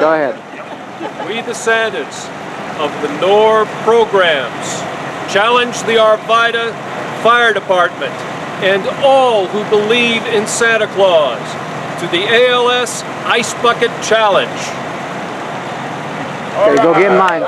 Go ahead. We descendants of the Noerr programs challenge the Arvada Fire Department and all who believe in Santa Claus to the ALS Ice Bucket Challenge. Okay, go get mine.